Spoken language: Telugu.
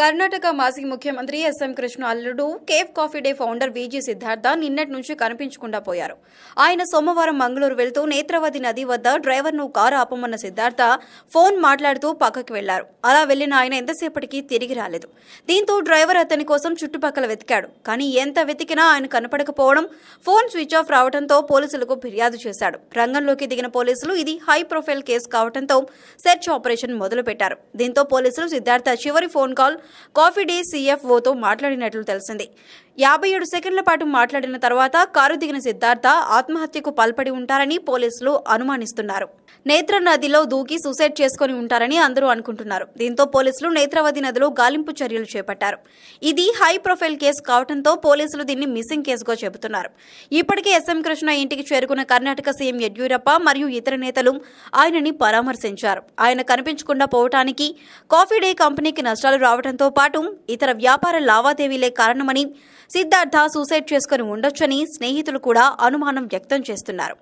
కర్ణాటక మాజీ ముఖ్యమంత్రి ఎస్ఎం కృష్ణ అల్లుడు cafe coffee day founder VG Siddhartha నిన్నటి నుంచి కనిపించకుండా పోయారు. ఆయన సోమవారం మంగళూరు వెళ్తూ నేత్రవతి నది వద్ద డ్రైవర్ను కారు ఆపమన్న సిద్ధార్థ ఫోన్ మాట్లాడుతూ పక్కకి వెళ్ళారు. అలా వెళ్ళిన ఆయన ఎంతసేపటికి తిరిగి రాలేదు. దీంతో డ్రైవర్ అతని కోసం చుట్టుపక్కల వెతికాడు. కానీ ఎంత వెతికినా ఆయన కనపడకపోవడం ఫోన్ స్విచ్ ఆఫ్ రావడంతో పోలీసులకు ఫిర్యాదు చేశాడు. రంగంలోకి దిగిన పోలీసులు ఇది హై ప్రొఫైల్ కేసు కావడంతో సెర్చ్ ఆపరేషన్ మొదలుపెట్టారు. దీంతో పోలీసులు సిద్ధార్థ చివరి ఫోన్ కాల్ కాఫీ డే సీఎఫ్ఓతో మాట్లాడినట్లు తెలిసింది. యాభై ఏడు సెకండ్ల పాటు మాట్లాడిన తర్వాత కారు దిగిన సిద్ధార్థ ఆత్మహత్యకు పాల్పడి ఉంటారని పోలీసులు అనుమానిస్తున్నారు. నేత్ర నదిలో దూకి సూసైడ్ చేసుకుని ఉంటారని అందరూ అనుకుంటున్నారు. దీంతో పోలీసులు నేత్రవతి నదిలో గాలింపు చర్యలు చేపట్టారు. ఇది హై ప్రొఫైల్ కేసు కావడంతో పోలీసులు దీన్ని మిస్సింగ్ కేసుగా చెబుతున్నారు. ఇప్పటికే ఎస్ఎం కృష్ణ ఇంటికి చేరుకున్న కర్ణాటక సీఎం యడ్యూరప్ప మరియు ఇతర నేతలు ఆయనని పరామర్శించారు. ఆయన కనిపించకుండా పోవటానికి కాఫీ డే కంపెనీకి నష్టాలు రావడంతో పాటు ఇతర వ్యాపార లావాదేవీలే కారణమని సిద్ధార్థ సూసైడ్ చేసుకుని ఉండొచ్చని స్నేహితులు కూడా అనుమానం వ్యక్తం చేస్తున్నారు.